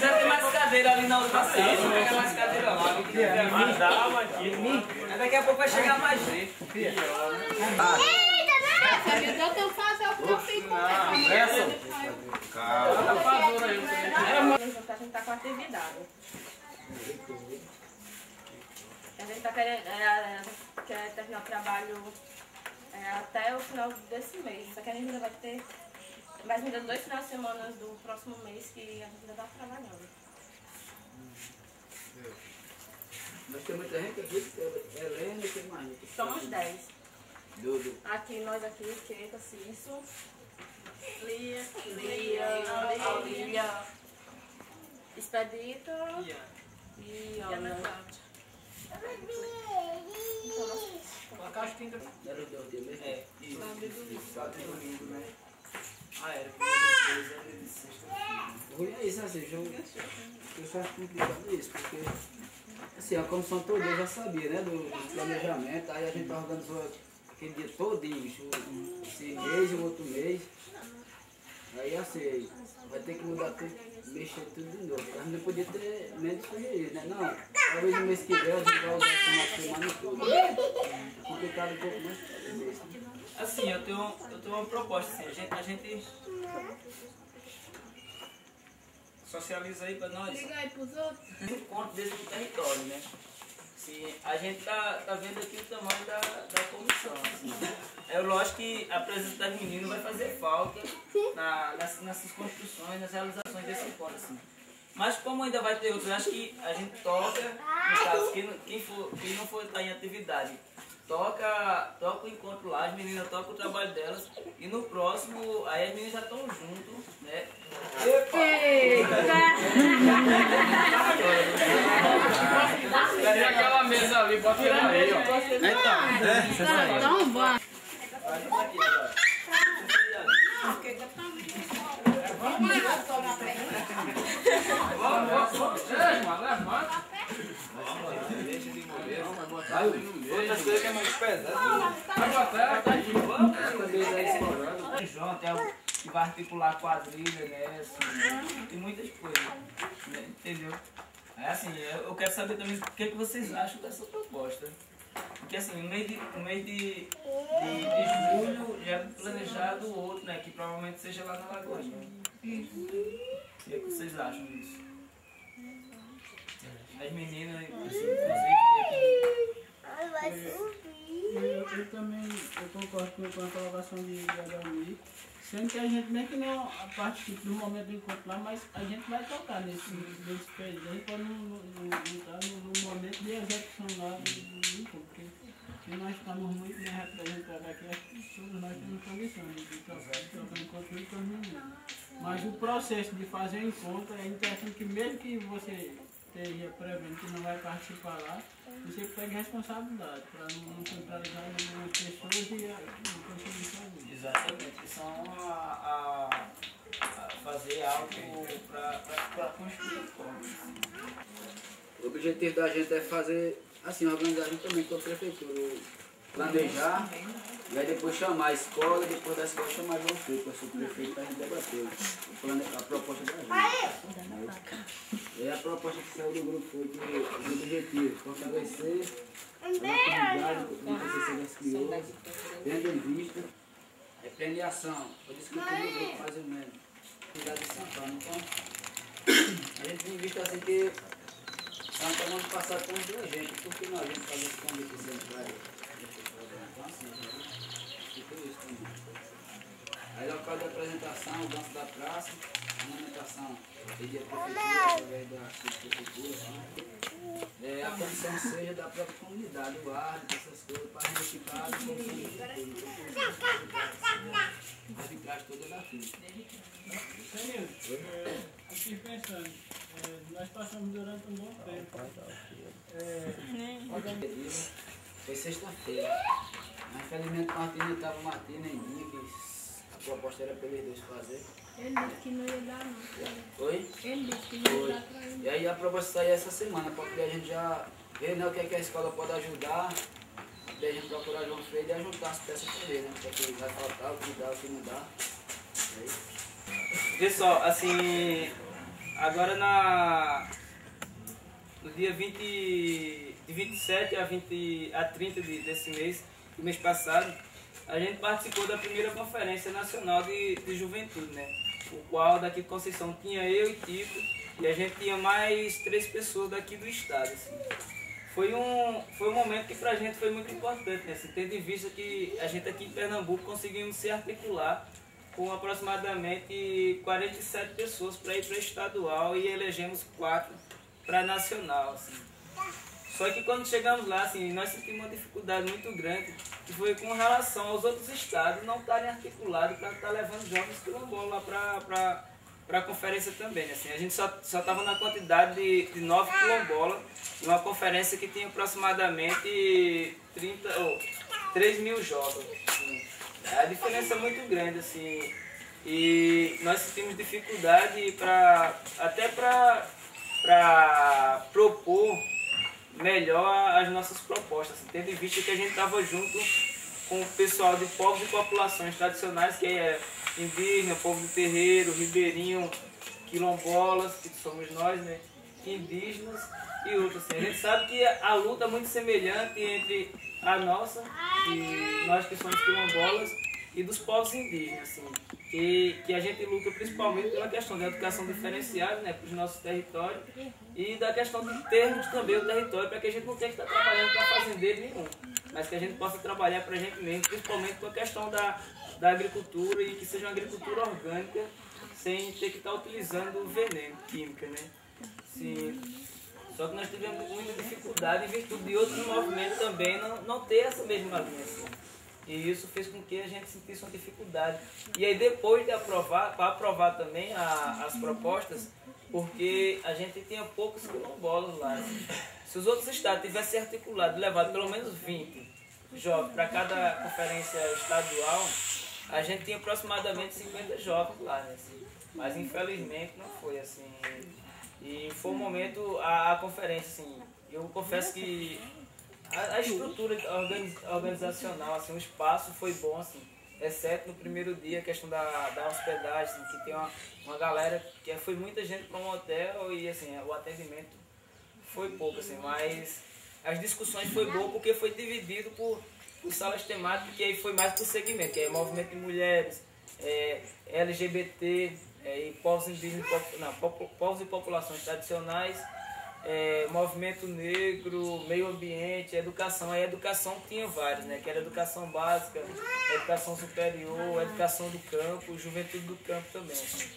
Já tem mais cadeira ali na outra sala. Não pega mais cadeira lá. Daqui a pouco vai chegar mais gente. Então eu faço eu fico com A gente tá com atividade. A gente tá querendo é, quer terminar o trabalho é, até o final desse mês. Só que a gente ainda vai ter mais ainda dois finais de semana do próximo mês que a gente ainda tá trabalhando. Mas tem muita gente aqui, que é Helena e tem mais. Somos dez. Dudu. Aqui, nós aqui, Keta, Cício, Lia, Lia, Aurília, Expedito e Ana. Então, nós Era os dois dias mesmo? É, isso. Sábado e domingo, né? Ah, era. O ruim é isso, assim, jogo. Eu só acho complicado isso, porque assim, a comissão toda eu já sabia, né, do, do planejamento, aí a gente organizou aquele dia todinho, o- esse mês e o outro mês. Aí assim, vai ter que mudar tudo, mexer tudo de novo. A gente não podia ter menos sugerido, né? Não, talvez no mês que vem a gente vai usar essa semana toda. Complicado um pouco mais né? Assim, eu tenho, eu tenho uma proposta, assim, a gente, a gente socializa aí pra nós Liga aí pros outros. um encontro desse do território, né? Assim, a gente tá, tá vendo aqui o tamanho da, da comissão. Assim. É lógico que a presença das meninas vai fazer falta na, nas, nessas construções, nas realizações desse encontro. Assim. Mas como ainda vai ter outros, acho que a gente toca, no caso, quem, não- quem, for, quem não for estar em atividade, toca, toca o encontro lá, as meninas tocam o trabalho delas, e no próximo, aí as meninas já estão juntos, né? Cadê aquela mesa ali? Bota ela aí, ó. Então vai. Outras coisas que é mais pesado. João, tem algo que vai articular quadrilha, né? Assim, tem muitas coisas, né? entendeu? É assim, eu quero saber também o que, é que vocês acham dessa proposta. Porque assim, no mês de, no mês de, de, de julho já é planejado o outro, né? Que provavelmente seja lá na Lagoinha. O que, é que vocês acham disso? As meninas, assim, Eu, eu também eu concordo com, a colocação de, Adalmir, sendo que a gente nem que não participe do momento do encontro lá, mas a gente vai tocar nesse, nesse período, a gente pode não estar no, momento de execução lá do, encontro, porque nós estamos muito bem representados aqui, acho que todos nós temos condições de tocar, encontro junto com os meninos. Mas o processo de fazer o encontro é interessante que mesmo que você esteja prevendo que não vai participar lá, você pega responsabilidade para não, não centralizar em nenhuma pessoas e não conseguir fazer. Exatamente, são a, a- a fazer algo para construir a forma. O objetivo da gente é fazer, assim, organizar junto também com a prefeitura, o- planejar, e aí depois chamar a escola, depois da escola chamar João Filho, para ser o prefeito, para a gente debater o a proposta da gente. E aí a proposta que saiu do grupo foi que o objetivo, fortalecer a atividade do PCC das crioulas, tendo em vista a premiação, por isso que eu tenho o grupo mais ou menos, cidade de Paulo. Então, a gente tem visto assim que Santa ano passado convidou a gente, por que não a gente fazer esse convite para Então assim, né? Ficou isso também. Aí local de apresentação, o danço da praça, ornamentação, pedir a prefeitura através da subprefeitura, assim. é, a comissão seja da própria comunidade, o árbitro, essas coisas, para reivindicar a a arbitragem toda daqui. Senhor, é, aqui pensando, é, nós passamos durante um bom tempo. É, Foi sexta-feira. Mas infelizmente Martina não estava Martina em dia, que a proposta era para eles dois fazer. Ele disse que não ia dar, não. Foi? Ele disse que não ia dar pra ele. E aí a proposta saiu essa semana, para poder a gente já ver né, o que, é que a escola pode ajudar Daí a gente procurar João Freire e ajuntar as peças pra ele, né? O que vai faltar, o que dá, o que não dá. É. Pessoal, assim, agora na, no dia 20, de 27 a, 20, a 30 de, desse mês, do mês passado, a gente participou da primeira Conferência Nacional de, de Juventude, né? O qual daqui de Conceição tinha eu e Tito, e a gente tinha mais três pessoas daqui do estado. Assim. Foi, um, foi um momento que pra gente foi muito importante, né? Assim, tendo em vista que a gente aqui em Pernambuco conseguimos se articular com aproximadamente 47 pessoas para ir para estadual e elegemos quatro para nacional. Assim. Só que quando chegamos lá, assim, nós sentimos uma dificuldade muito grande, que foi com relação aos outros estados não estarem articulados para estar levando jovens quilombolas lá para a conferência também. Assim. A gente só estava na quantidade de, de 9 quilombolas, numa conferência que tinha aproximadamente 30, oh, 3 mil jovens. Assim. A diferença é muito grande, assim. E nós sentimos dificuldade para até para propor melhor as nossas propostas, assim, tendo em vista que a gente estava junto com o pessoal de povos e populações tradicionais, que é indígena, povo do terreiro, ribeirinho, quilombolas, que somos nós, né? indígenas e outros. Assim. A gente sabe que a luta é muito semelhante entre a nossa, e nós que somos quilombolas, e dos povos indígenas. Assim que, que a gente luta principalmente pela questão da educação diferenciada né, para os nossos territórios e da questão de termos também o território para que a gente não tenha que estar trabalhando para fazendeiro nenhum, mas que a gente possa trabalhar para a gente mesmo, principalmente com a questão da, da agricultura e que seja uma agricultura orgânica sem ter que estar utilizando veneno, química, né? Sim. Só que nós tivemos muita dificuldade em virtude de outros movimentos também não, não ter essa mesma linha. Assim. E isso fez com que a gente sentisse uma dificuldade. E aí depois de aprovar, para aprovar também a, as propostas, porque a gente tinha poucos quilombolas lá. Se os outros estados tivessem articulado, levado pelo menos 20 jovens para cada conferência estadual, a gente tinha aproximadamente 50 jovens lá. Né? Mas infelizmente não foi assim. E foi um momento, a, a conferência, assim, eu confesso que a, a estrutura organizacional, assim, o espaço foi bom, assim, exceto no primeiro dia, a questão da, da hospedagem, assim, que tem uma, uma galera, que foi muita gente para um hotel e assim, o atendimento foi pouco, assim, mas as discussões foi boa porque foi dividido por, por salas temáticas, que aí foi mais por segmento, que é movimento de mulheres, é, LGBT, é, e povos indígenas, não, povos e populações tradicionais, é, movimento negro, meio ambiente, educação. A educação tinha vários, né? Que era educação básica, educação superior, educação do campo, juventude do campo também. Assim.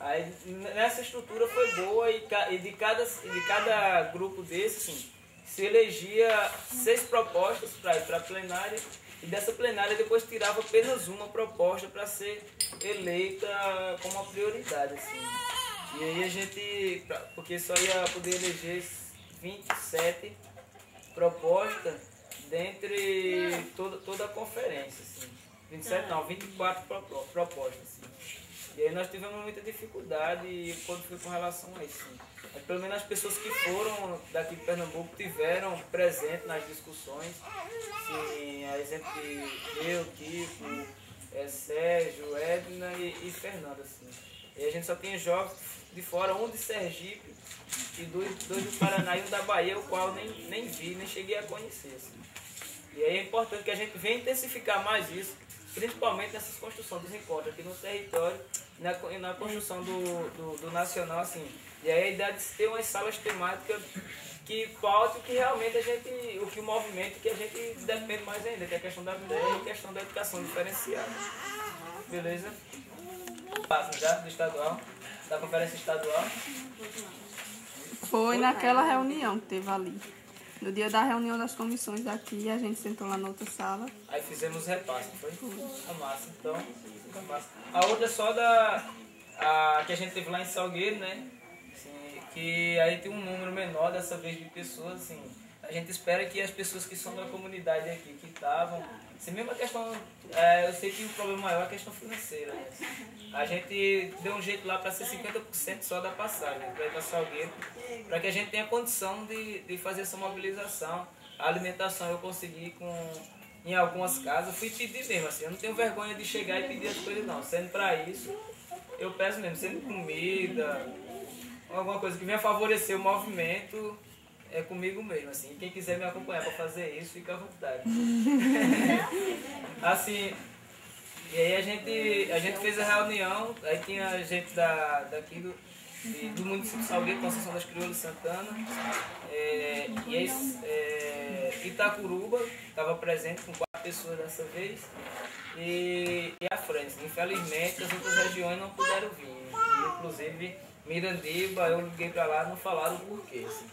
Aí nessa estrutura foi boa e, e, de, cada, de cada grupo desse, assim, se elegia seis propostas para ir para a plenária e dessa plenária depois tirava apenas uma proposta para ser eleita como uma prioridade. Assim. E aí a gente, porque só ia poder eleger 27 propostas dentre toda, toda a conferência, assim. 27 não, 24 propostas, assim. E aí nós tivemos muita dificuldade quando foi com relação a isso. Assim. Mas pelo menos as pessoas que foram daqui de Pernambuco tiveram presente nas discussões. Sim, a exemplo de eu, Kiko, é, Sérgio, Edna e, e Fernanda, assim. E a gente só tem jogos de fora, um de Sergipe e dois, dois do Paraná e um da Bahia, o qual nem, nem vi, nem cheguei a conhecer. Assim. E aí é importante que a gente venha intensificar mais isso, principalmente nessas construções dos encontros aqui no território e na, na construção do, do, do, nacional, assim. E aí a ideia de ter umas salas temáticas que paute o que realmente a gente, o que o movimento que a gente depende mais ainda, que é a questão da mulher e a questão da educação diferenciada. Beleza? Passa já do estadual da conferência estadual? Foi naquela reunião que teve ali. No dia da reunião das comissões daqui, a gente sentou lá na outra sala. Aí fizemos repasse, foi? Foi. A massa, então, a massa. A outra é só da. A, que a gente teve lá em Salgueiro, né? Assim, que aí tem um número menor dessa vez de pessoas, assim. A gente espera que as pessoas que são da comunidade aqui, que estavam se mesmo a questão, é, eu sei que o problema maior é a questão financeira. Né? A gente deu um jeito lá para ser 50% só da passagem, para ir para Salgueiro, para que a gente tenha condição de, de fazer essa mobilização, a alimentação eu consegui com em algumas casas, fui pedir mesmo, assim, eu não tenho vergonha de chegar e pedir as coisas não. Sendo para isso, eu peço mesmo, sendo comida, alguma coisa que venha favorecer o movimento, é comigo mesmo, assim. Quem quiser me acompanhar para fazer isso, fica à vontade. assim, e aí a gente, a gente fez a reunião, aí tinha gente da, daqui do, de- do município de Salgueiro, Conceição das Crioulas de Santana, é, e aí, é, Itacuruba estava presente com quatro pessoas dessa vez, e, e a França. Infelizmente as outras regiões não puderam vir. Inclusive Mirandiba, eu liguei para lá não falaram o porquê. assim.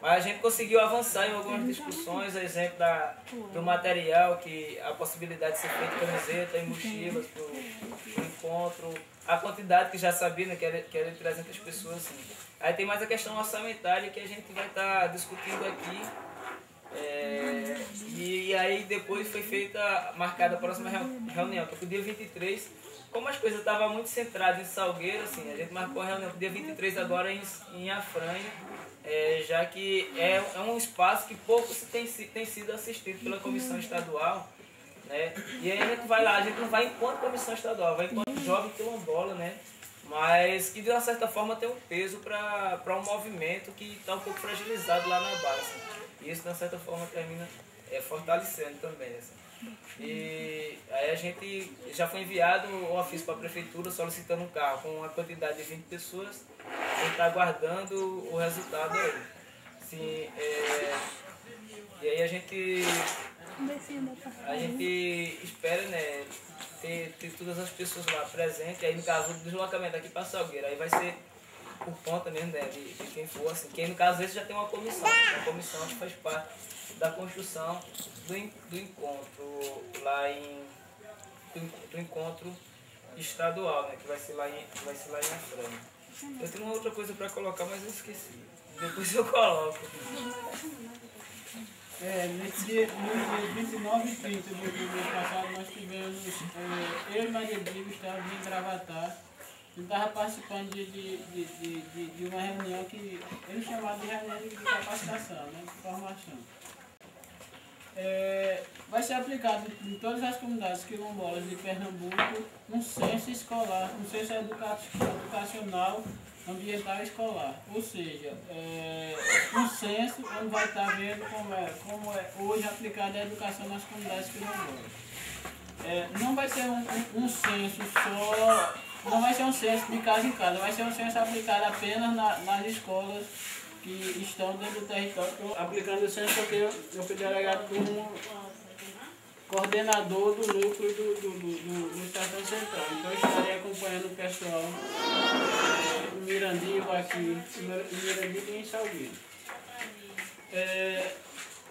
Mas a gente conseguiu avançar em algumas discussões, exemplo da, do material, que a possibilidade de ser feito camiseta e mochilas para o encontro, a quantidade que já sabia, né, que, era, que era de 300 pessoas. Assim. Aí tem mais a questão orçamentária que a gente vai estar discutindo aqui. É, e, e aí depois foi feita, marcada a próxima reu- reunião, que foi o dia 23. Como as coisas estavam muito centradas em Salgueiro, assim, a gente marcou a reunião dia 23 agora em, em Afranha, é, já que é, é um espaço que pouco se tem, tem sido assistido pela comissão estadual. Né? E aí a gente vai lá, a gente não vai enquanto comissão estadual, vai enquanto jovem quilombola, né? Mas que de uma certa forma tem um peso para um movimento que está um pouco fragilizado lá na base. E isso de uma certa forma termina é, fortalecendo também. Assim. E aí a gente já foi enviado o ofício para a prefeitura solicitando um carro com uma quantidade de 20 pessoas. A gente está aguardando o resultado aí. Sim, é, e aí a gente a gente espera, né, ter, ter todas as pessoas lá presentes, aí no caso do deslocamento aqui para Salgueiro, aí vai ser por conta mesmo, né, de, de quem for, assim, que aí no caso esse já tem uma comissão, a comissão que faz parte da construção do, do encontro lá em, do, do encontro estadual, né, que vai ser lá em, vai ser lá em Afrânia. Eu tenho uma outra coisa para colocar, mas eu esqueci. Depois eu coloco. É, nesse dia, no dia 29 e 30 de outubro do mês passado, nós tivemos, é, eu e Maria Drigo estávamos em Gravatar, eu estava participando de, de, de, de, de, de uma reunião que eles chamaram de reunião de capacitação, né, de formação. É, vai ser aplicado em todas as comunidades quilombolas de Pernambuco um censo escolar, um censo educa- educacional ambiental escolar. Ou seja, é, um censo onde vai estar vendo como é, como é hoje aplicada a educação nas comunidades quilombolas. É, não vai ser um, um, um censo só, não vai ser um censo de casa em casa, vai ser um censo aplicado apenas na- nas escolas que estão dentro do território. Aplicando o censo porque eu, eu fui delegado como coordenador do núcleo do, do, do, do, do Central. Então eu estarei acompanhando o pessoal em Mirandiba aqui, em Mirandiba e em Salgueiro. É,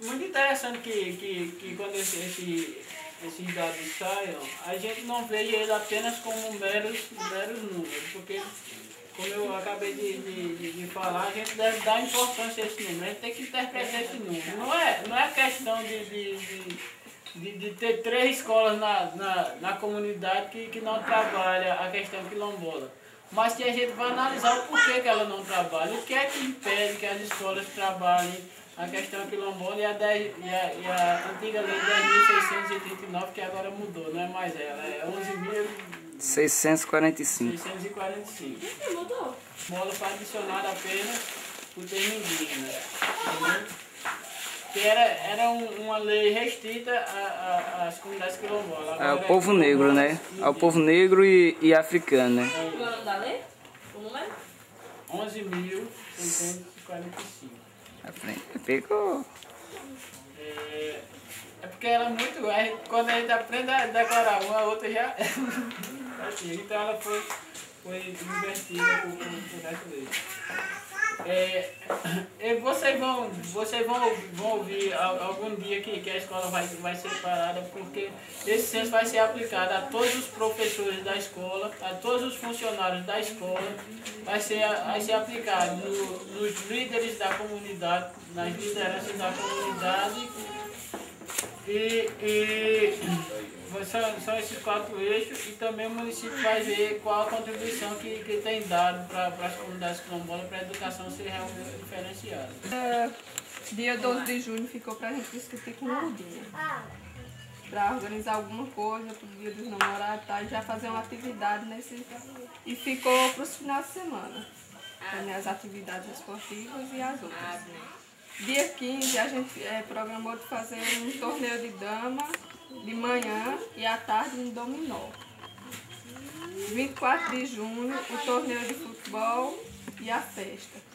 muito interessante que, que, que quando esse, esse, esses dados saiam, a gente não veja ele apenas como meros, meros números, porque como eu acabei de, de, de, falar, a gente deve dar importância a esse número, a gente tem que interpretar esse número. Não é, não é questão de, de, de, de, ter três escolas na, na, na comunidade que, que não trabalha a questão quilombola. Mas que a gente vai analisar o porquê que ela não trabalha, o que é que impede que as escolas trabalhem a questão quilombola e a, 10, e a, e a antiga lei 10.639, que agora mudou, não é mais ela, é 11.645. 645. Mudou. Mola para adicionar apenas o termo indígena. Entendeu? Que era, era um- uma lei restrita às comunidades quilombolas. É o Agora povo negro, né? É o povo negro e, e africano, né? Qual é o nome da lei? O número? 11.645. A frente. Pegou. É, é porque ela é muito. Quando a gente aprende a decorar uma, a outra já. Assim, então ela foi, foi invertida por, por, por essa lei. É, e vocês vão, vocês vão, vão ouvir al- algum dia que, que a escola vai, vai ser parada, porque esse censo vai ser aplicado a todos os professores da escola, a todos os funcionários da escola, vai ser, vai ser aplicado no- nos líderes da comunidade, nas lideranças da comunidade e, e são, são esses quatro eixos e também o município vai ver qual a contribuição que, que tem dado para as comunidades quilombolas para a educação ser realmente diferenciada. Dia 12 de junho ficou pra gente discutir com o Ludinha. Pra organizar alguma coisa pro dia dos namorados tá? e já fazer uma atividade nesse. E ficou pros finais de semana. Também as atividades esportivas e as outras. Dia 15 a gente eh, programou de fazer um torneio de dama de manhã e à tarde um dominó. 24 de junho, o torneio de futebol e a festa.